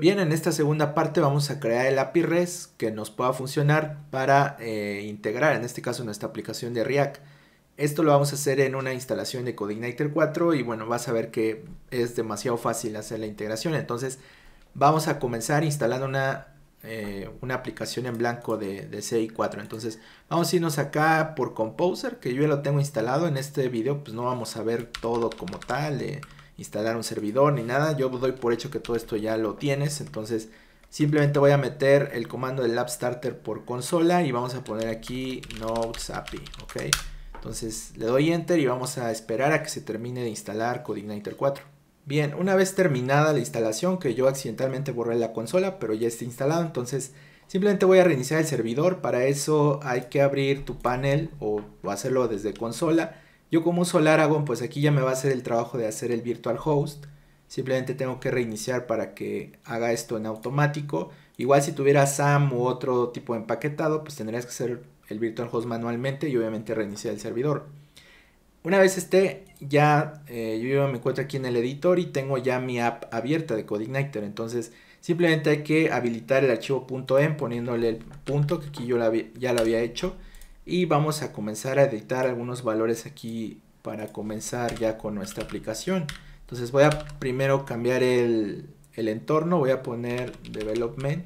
Bien, en esta segunda parte vamos a crear el API REST que nos pueda funcionar para eh, integrar, en este caso, nuestra aplicación de React. Esto lo vamos a hacer en una instalación de Codeigniter 4 y bueno, vas a ver que es demasiado fácil hacer la integración. Entonces, vamos a comenzar instalando una, eh, una aplicación en blanco de, de, CI4. Entonces, vamos a irnos acá por Composer, que yo ya lo tengo instalado. En este video, pues no vamos a ver todo como tal, de instalar un servidor ni nada. Yo doy por hecho que todo esto ya lo tienes. Entonces, simplemente voy a meter el comando del App Starter por consola y vamos a poner aquí Notes API, ¿ok? Entonces le doy enter y vamos a esperar a que se termine de instalar Codeigniter 4. Bien, una vez terminada la instalación, que yo accidentalmente borré la consola, pero ya está instalado, entonces simplemente voy a reiniciar el servidor. Para eso hay que abrir tu panel o, hacerlo desde consola. Yo como uso Laragon, pues aquí ya me va a hacer el trabajo de hacer el virtual host. Simplemente tengo que reiniciar para que haga esto en automático. Igual si tuviera SAM u otro tipo de empaquetado, pues tendrías que hacer el virtual host manualmente y obviamente reiniciar el servidor. Una vez esté, ya eh, yo me encuentro aquí en el editor y tengo ya mi app abierta de CodeIgniter. Entonces simplemente hay que habilitar el archivo .em poniéndole el punto que aquí yo ya lo había hecho. Y vamos a comenzar a editar algunos valores aquí para comenzar ya con nuestra aplicación. Entonces voy a primero cambiar el, el entorno, voy a poner development.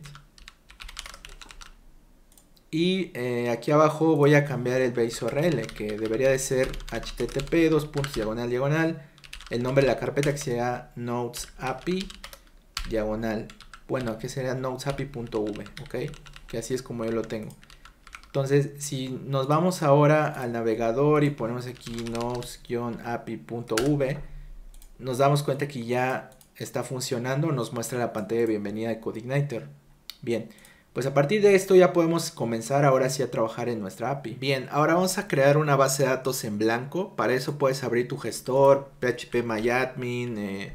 Y eh, aquí abajo voy a cambiar el base URL que debería de ser http dos puntos diagonal diagonal. El nombre de la carpeta que sea notes api diagonal. Bueno que sería notesapi.v ok que así es como yo lo tengo entonces si nos vamos ahora al navegador y ponemos aquí notes-api.v nos damos cuenta que ya está funcionando nos muestra la pantalla de bienvenida de CodeIgniter bien pues a partir de esto ya podemos comenzar ahora sí a trabajar en nuestra API. Bien, ahora vamos a crear una base de datos en blanco. Para eso puedes abrir tu gestor, phpMyAdmin eh,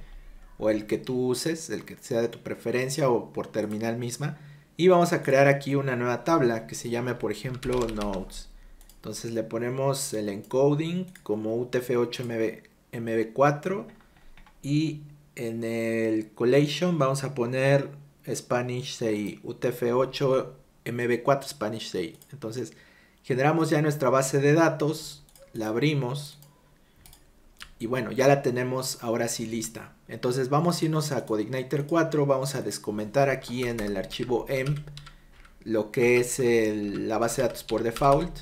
o el que tú uses, el que sea de tu preferencia o por terminal misma. Y vamos a crear aquí una nueva tabla que se llame por ejemplo Nodes. Entonces le ponemos el encoding como UTF-8 MB4 y en el collation vamos a poner Spanish 6, UTF-8, MB4 Spanish 6. Entonces, generamos ya nuestra base de datos, la abrimos y bueno, ya la tenemos ahora sí lista. Entonces, vamos a irnos a Codeigniter 4, vamos a descomentar aquí en el archivo emp lo que es la base de datos por default.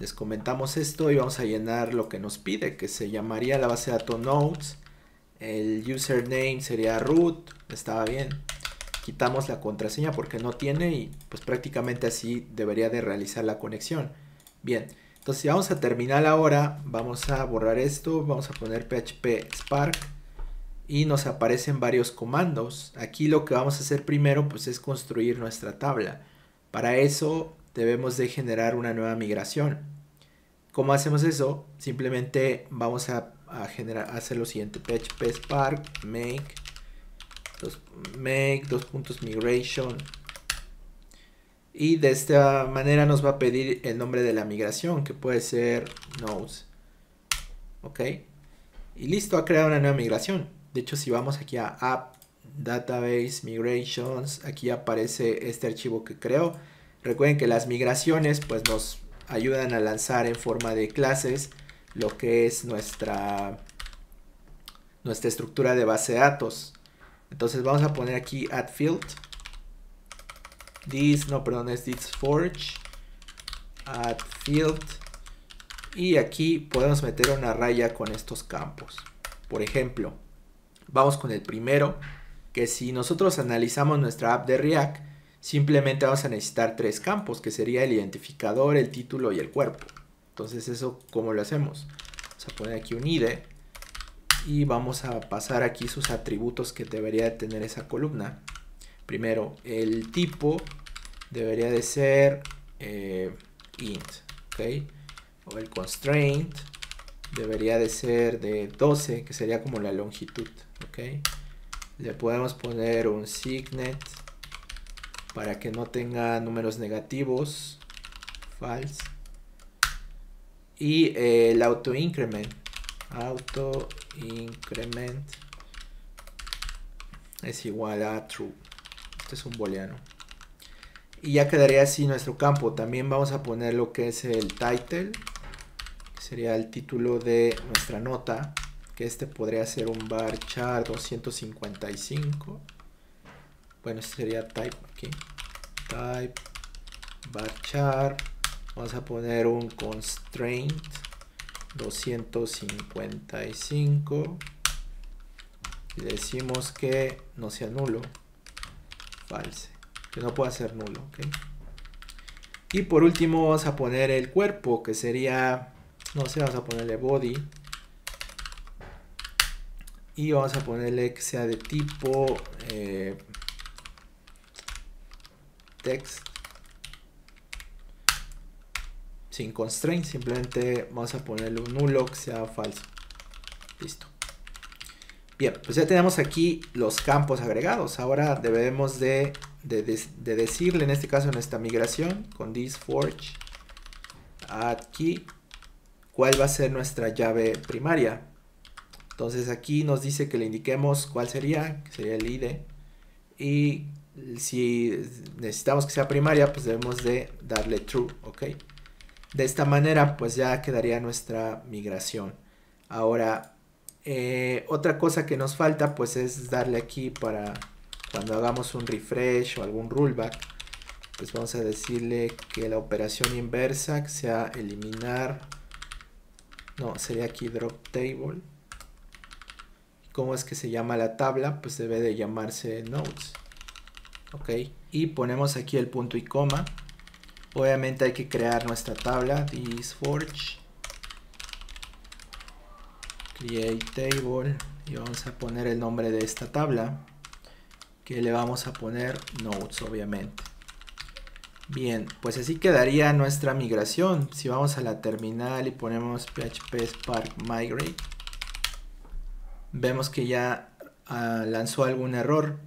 Descomentamos esto y vamos a llenar lo que nos pide, que se llamaría la base de datos nodes. El username sería root, estaba bien quitamos la contraseña porque no tiene y pues prácticamente así debería de realizar la conexión. Bien, entonces si vamos a terminar ahora, vamos a borrar esto, vamos a poner php spark y nos aparecen varios comandos. Aquí lo que vamos a hacer primero pues es construir nuestra tabla. Para eso debemos de generar una nueva migración. ¿Cómo hacemos eso? Simplemente vamos a, generar, hacer lo siguiente, php spark make make dos puntos migration y de esta manera nos va a pedir el nombre de la migración que puede ser nodes ok. Y listo ha creado una nueva migración. De hecho si vamos aquí a app database migrations aquí aparece este archivo que creo. Recuerden que las migraciones pues nos ayudan a lanzar en forma de clases lo que es nuestra nuestra estructura de base de datos. Entonces vamos a poner aquí add field. This, no, perdón, es this forge. Add field. Y aquí podemos meter una raya con estos campos. Por ejemplo, vamos con el primero, que si nosotros analizamos nuestra app de React, simplemente vamos a necesitar tres campos, que sería el identificador, el título y el cuerpo. Entonces eso, ¿cómo lo hacemos? Vamos a poner aquí un ID y vamos a pasar aquí sus atributos que debería tener esa columna. Primero, el tipo debería de ser eh, int, ¿ok? O el constraint debería de ser de 12, que sería como la longitud, ¿ok? Le podemos poner un signet para que no tenga números negativos, false. Y el auto increment auto increment es igual a true Este es un booleano. Y ya quedaría así nuestro campo. También vamos a poner lo que es el title, sería el título de nuestra nota, que este podría ser un varchar 255. Bueno, este sería type aquí. Type varchar. Vamos a poner un constraint 255 y decimos que no sea nulo false que no pueda ser nulo y por último vamos a poner el cuerpo que sería no sé vamos a ponerle body. Y vamos a ponerle que sea de tipo eh, text. Sin constraint simplemente vamos a ponerle un nulo que sea falso. Listo. Bien, pues ya tenemos aquí los campos agregados. Ahora debemos de, decirle, en este caso en esta migración, con this forge add key, cuál va a ser nuestra llave primaria. Entonces aquí nos dice que le indiquemos cuál sería, que sería el ID. Y si necesitamos que sea primaria, pues debemos de darle true, ¿ok? De esta manera, pues ya quedaría nuestra migración. Ahora, eh, otra cosa que nos falta pues es darle aquí para cuando hagamos un refresh o algún rollback pues vamos a decirle que la operación inversa sea eliminar no sería aquí drop table. Cómo es que se llama la tabla pues debe de llamarse nodes ok y ponemos aquí el punto y coma. Obviamente hay que crear nuestra tabla this forge create table y vamos a poner el nombre de esta tabla que le vamos a poner nodes obviamente. Bien pues así quedaría nuestra migración. Si vamos a la terminal y ponemos php spark migrate vemos que ya ah, lanzó algún error.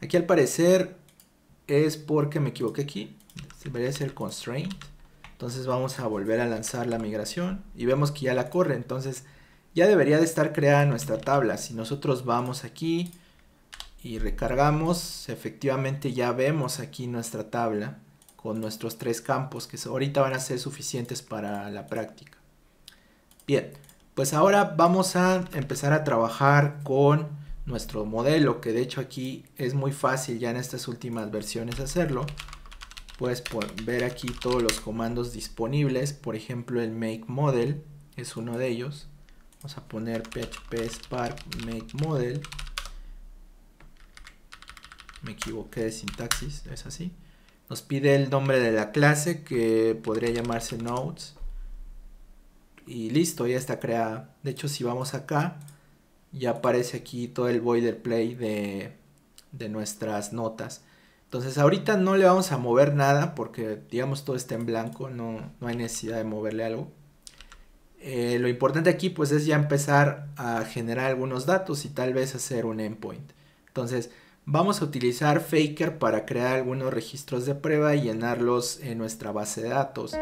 Aquí al parecer es porque me equivoqué aquí. Debería ser constraint. Entonces vamos a volver a lanzar la migración y vemos que ya la corre. Entonces ya debería de estar creada nuestra tabla. Si nosotros vamos aquí y recargamos, efectivamente ya vemos aquí nuestra tabla con nuestros tres campos que ahorita van a ser suficientes para la práctica. Bien, pues ahora vamos a empezar a trabajar con nuestro modelo, que de hecho aquí es muy fácil ya en estas últimas versiones hacerlo. Puedes ver aquí todos los comandos disponibles, por ejemplo el make model es uno de ellos. Vamos a poner php spark make model. Me equivoqué de sintaxis, es así. Nos pide el nombre de la clase que podría llamarse nodes. Y listo, ya está creada. De hecho, si vamos acá, ya aparece aquí todo el boilerplate de, de nuestras notas. Entonces ahorita no le vamos a mover nada porque digamos todo está en blanco, no, no hay necesidad de moverle algo. Eh, lo importante aquí pues es ya empezar a generar algunos datos y tal vez hacer un endpoint. Entonces vamos a utilizar Faker para crear algunos registros de prueba y llenarlos en nuestra base de datos.